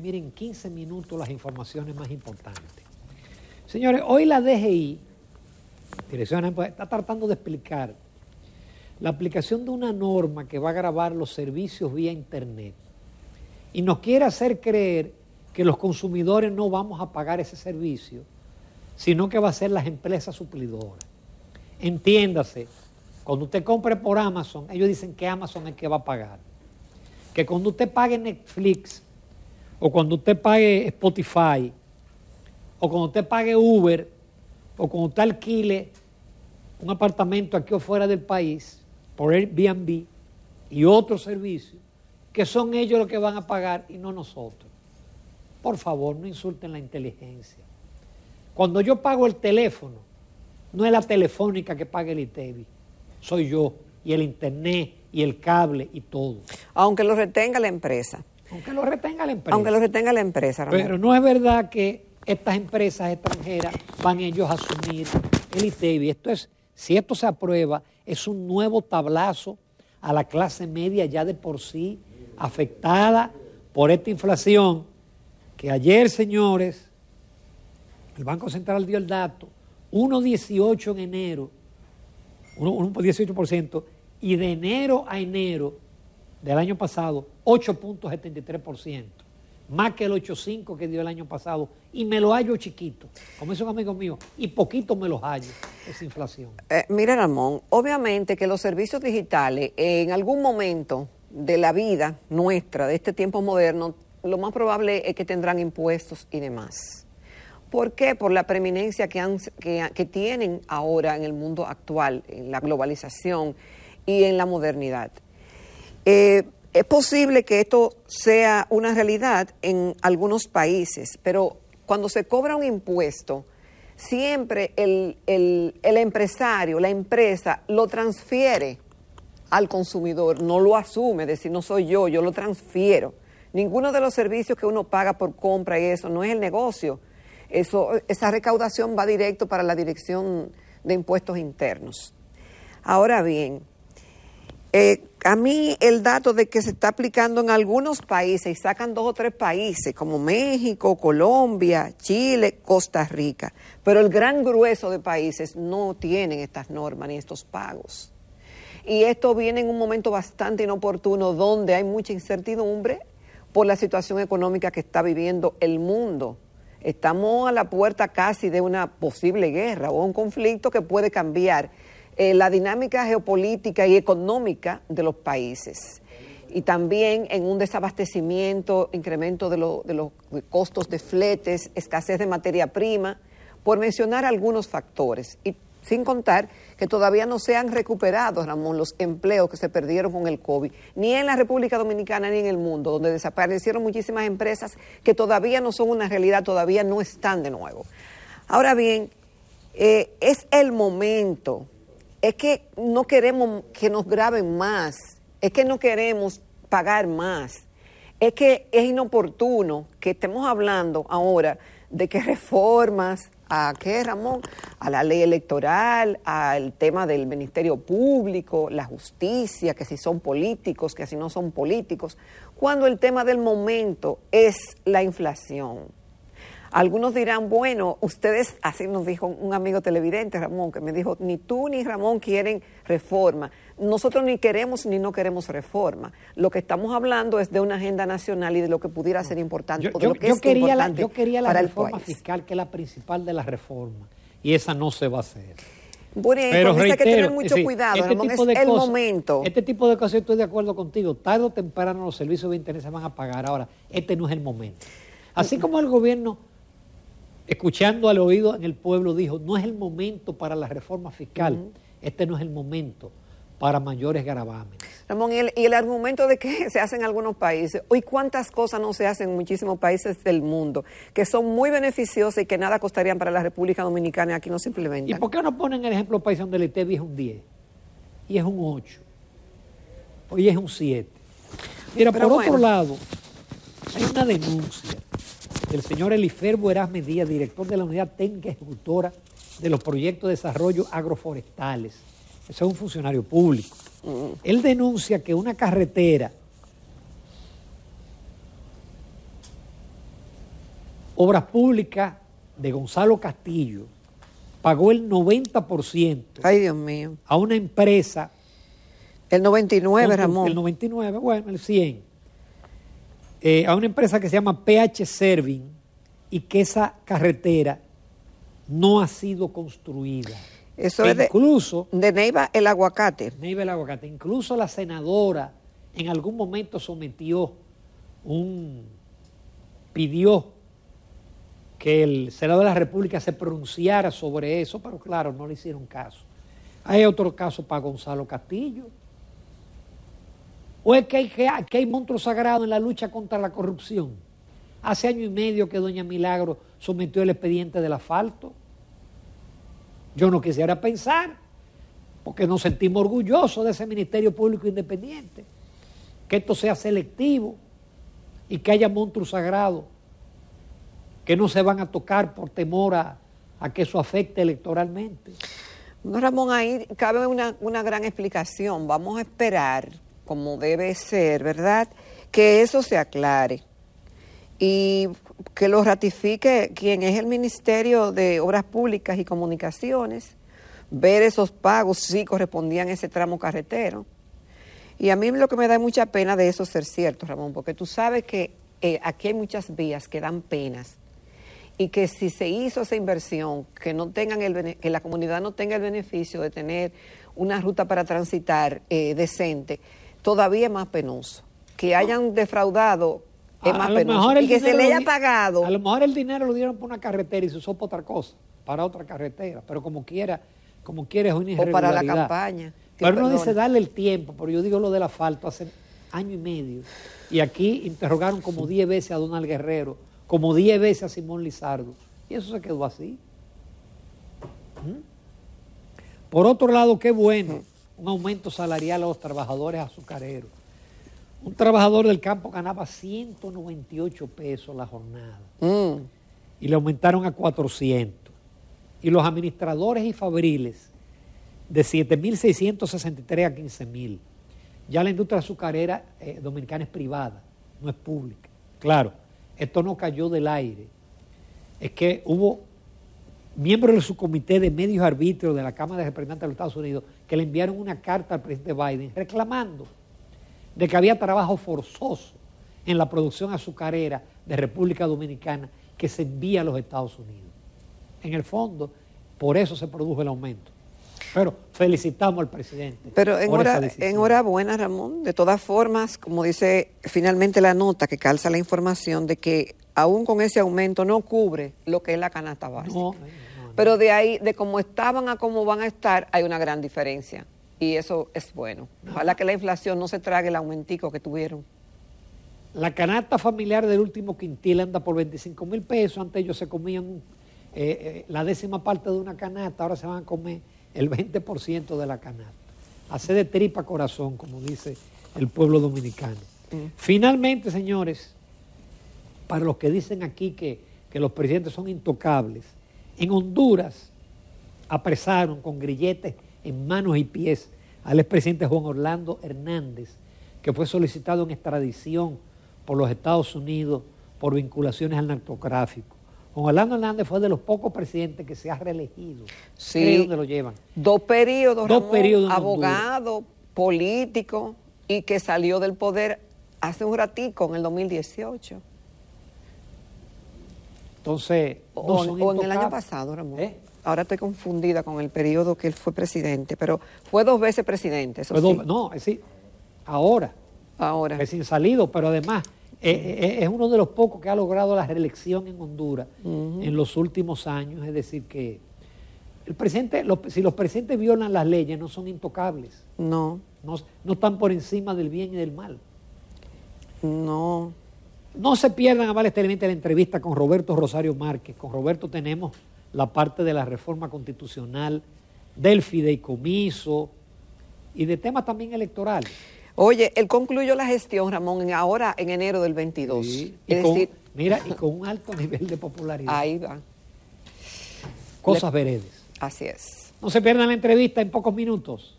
Miren, 15 minutos las informaciones más importantes. Señores, hoy la DGI, Dirección está tratando de explicar la aplicación de una norma que va a grabar los servicios vía Internet y nos quiere hacer creer que los consumidores no vamos a pagar ese servicio, sino que va a ser las empresas suplidoras. Entiéndase, cuando usted compre por Amazon, ellos dicen que Amazon es el que va a pagar. Que cuando usted pague Netflix, o cuando usted pague Spotify, o cuando usted pague Uber, o cuando usted alquile un apartamento aquí o fuera del país por Airbnb y otros servicios, que son ellos los que van a pagar y no nosotros. Por favor, no insulten la inteligencia. Cuando yo pago el teléfono, no es la telefónica que paga el ITEVI, soy yo y el internet y el cable y todo. Aunque lo retenga la empresa. Aunque lo retenga la empresa. Aunque lo retenga la empresa, Pero no es verdad que estas empresas extranjeras van ellos a asumir el ITEVI. Esto es, si esto se aprueba, es un nuevo tablazo a la clase media ya de por sí afectada por esta inflación que ayer, señores, el Banco Central dio el dato, 1.18 en enero, 1.18%, y de enero a enero del año pasado, 8.73%, más que el 8.5 que dio el año pasado, y me lo hallo chiquito, como es un amigo mío, y poquito me lo hallo, esa inflación. Eh, mira, Ramón, obviamente que los servicios digitales en algún momento de la vida nuestra, de este tiempo moderno, lo más probable es que tendrán impuestos y demás. ¿Por qué? Por la preeminencia que, han, que tienen ahora en el mundo actual, en la globalización y en la modernidad. Eh, es posible que esto sea una realidad en algunos países, pero cuando se cobra un impuesto, siempre el, empresario, la empresa, lo transfiere al consumidor, no lo asume, decir, no soy yo, yo lo transfiero. Ninguno de los servicios que uno paga por compra y eso no es el negocio. Eso, esa recaudación va directo para la Dirección de Impuestos Internos. Ahora bien, eh, a mí el dato de que se está aplicando en algunos países y sacan dos o tres países como México, Colombia, Chile, Costa Rica, pero el gran grueso de países no tienen estas normas ni estos pagos. Y esto viene en un momento bastante inoportuno donde hay mucha incertidumbre por la situación económica que está viviendo el mundo. Estamos a la puerta casi de una posible guerra o un conflicto que puede cambiar eh, la dinámica geopolítica y económica de los países. Y también en un desabastecimiento, incremento de, de los costos de fletes, escasez de materia prima, por mencionar algunos factores. Y sin contar que todavía no se han recuperado, Ramón, los empleos que se perdieron con el COVID, ni en la República Dominicana ni en el mundo, donde desaparecieron muchísimas empresas que todavía no son una realidad, todavía no están de nuevo. Ahora bien, eh, es el momento es que no queremos que nos graben más, es que no queremos pagar más, es que es inoportuno que estemos hablando ahora de que reformas a qué, Ramón, a la ley electoral, al tema del Ministerio Público, la justicia, que si son políticos, que si no son políticos, cuando el tema del momento es la inflación. Algunos dirán, bueno, ustedes, así nos dijo un amigo televidente, Ramón, que me dijo, ni tú ni Ramón quieren reforma. Nosotros ni queremos ni no queremos reforma. Lo que estamos hablando es de una agenda nacional y de lo que pudiera ser importante. Yo, quería, la, yo quería la reforma fiscal, que es la principal de la reforma, y esa no se va a hacer. Bueno, pero hay que tener mucho cuidado, este tipo de el momento. Este tipo de cosas estoy de acuerdo contigo. Tarde o temprano los servicios de interés se van a pagar. Ahora, este no es el momento. Así como el gobierno escuchando al oído en el pueblo, dijo, no es el momento para la reforma fiscal, este no es el momento para mayores gravámenes. Ramón, y el, argumento de que se hace en algunos países, hoy cuántas cosas no se hacen en muchísimos países del mundo, que son muy beneficiosas y que nada costarían para la República Dominicana y aquí no se implementan. ¿Y por qué no ponen el ejemplo país donde el ITEVI es un 10? Y es un 8. Hoy es un 7. Mira, por otro lado, hay una denuncia del señor Elifer Bueraz Díaz, director de la Unidad Técnica Ejecutora de los Proyectos de Desarrollo Agroforestales. Ese es un funcionario público. Mm. Él denuncia que una carretera Obras Públicas de Gonzalo Castillo pagó el 90% Ay, Dios mío. a una empresa. El 99, constru- Ramón. El 99, bueno, el 100. Eh, a una empresa que se llama PH Serving y que esa carretera no ha sido construida. Eso E es de, incluso, de Neiva el aguacate. Neiva el Aguacate, incluso la senadora en algún momento sometió un, pidió que el Senado de la República se pronunciara sobre eso, pero claro, no le hicieron caso. Hay otro caso para Gonzalo Castillo. ¿O es que hay, que, hay monstruos sagrados en la lucha contra la corrupción? Hace año y medio que doña Milagro sometió el expediente del asfalto. Yo no quisiera pensar, porque nos sentimos orgullosos de ese Ministerio Público Independiente, que esto sea selectivo y que haya monstruos sagrados que no se van a tocar por temor a, a que eso afecte electoralmente. No, Ramón, ahí cabe una, una gran explicación. Vamos a esperar, como debe ser, ¿verdad? Que eso se aclare y que lo ratifique quien es el Ministerio de Obras Públicas y Comunicaciones, ver esos pagos si correspondían a ese tramo carretero. Y a mí lo que me da mucha pena de eso ser cierto, Ramón, porque tú sabes que eh, aquí hay muchas vías que dan penas y que si se hizo esa inversión, que no tengan el que la comunidad no tenga el beneficio de tener una ruta para transitar eh, decente, todavía es más penoso. Que hayan defraudado es A- más a penoso. Y que se le haya pagado. A lo mejor el dinero lo dieron por una carretera y se usó para otra cosa, para otra carretera, pero como quiera, como quiera es una O para la campaña. Pero uno dice darle el tiempo, pero yo digo lo del asfalto hace año y medio. Y aquí interrogaron como 10 veces a Donald Guerrero, como 10 veces a Simón Lizardo. Y eso se quedó así. ¿Mm? Por otro lado, qué bueno, un aumento salarial a los trabajadores azucareros. Un trabajador del campo ganaba 198 pesos la jornada Mm. y le aumentaron a 400. Y los administradores y fabriles de 7.663 a 15.000. Ya la industria azucarera eh, dominicana es privada, no es pública. Claro, esto no cayó del aire. Es que hubo miembros de su comité de medios arbitrios de la Cámara de Representantes de los Estados Unidos que le enviaron una carta al presidente Biden reclamando de que había trabajo forzoso en la producción azucarera de República Dominicana que se envía a los Estados Unidos. En el fondo, por eso se produjo el aumento. Pero felicitamos al presidente. Pero en hora, enhorabuena, Ramón. De todas formas, como dice finalmente la nota que calza la información de que aún con ese aumento no cubre lo que es la canasta básica. No. Pero de ahí, de cómo estaban a cómo van a estar, hay una gran diferencia. Y eso es bueno. Ojalá que la inflación no se trague el aumentico que tuvieron. La canasta familiar del último quintil anda por 25 mil pesos. Antes ellos se comían eh, eh, la décima parte de una canasta, ahora se van a comer el 20% de la canasta. Hace de tripa corazón, como dice el pueblo dominicano. Finalmente, señores, para los que dicen aquí que, que los presidentes son intocables, en Honduras apresaron con grilletes en manos y pies al expresidente Juan Orlando Hernández, que fue solicitado en extradición por los Estados Unidos por vinculaciones al narcotráfico. Juan Orlando Hernández fue de los pocos presidentes que se ha reelegido. Sí. Lo llevan. Dos periodos, Dos Ramón, periodos abogado, político, y que salió del poder hace un ratico, en el 2018. Entonces, O, no son o en el año pasado, Ramón. ¿Eh? Ahora estoy confundida con el periodo que él fue presidente, pero fue dos veces presidente, eso sí. no, es decir, ahora. Ahora. recién salido, pero además eh, eh, es uno de los pocos que ha logrado la reelección en Honduras en los últimos años. Es decir, que el presidente, los- si los presidentes violan las leyes, no son intocables, No, no, no están por encima del bien y del mal. no. No se pierdan, Avales Televidentes, la entrevista con Roberto Rosario Márquez. Con Roberto tenemos la parte de la reforma constitucional, del fideicomiso y de temas también electorales. Oye, él concluyó la gestión, Ramón, en ahora en enero del 22. Sí, Es con- decir, mira, y con un alto nivel de popularidad. ahí va. Cosas veredes. Así es. No se pierdan la entrevista en pocos minutos.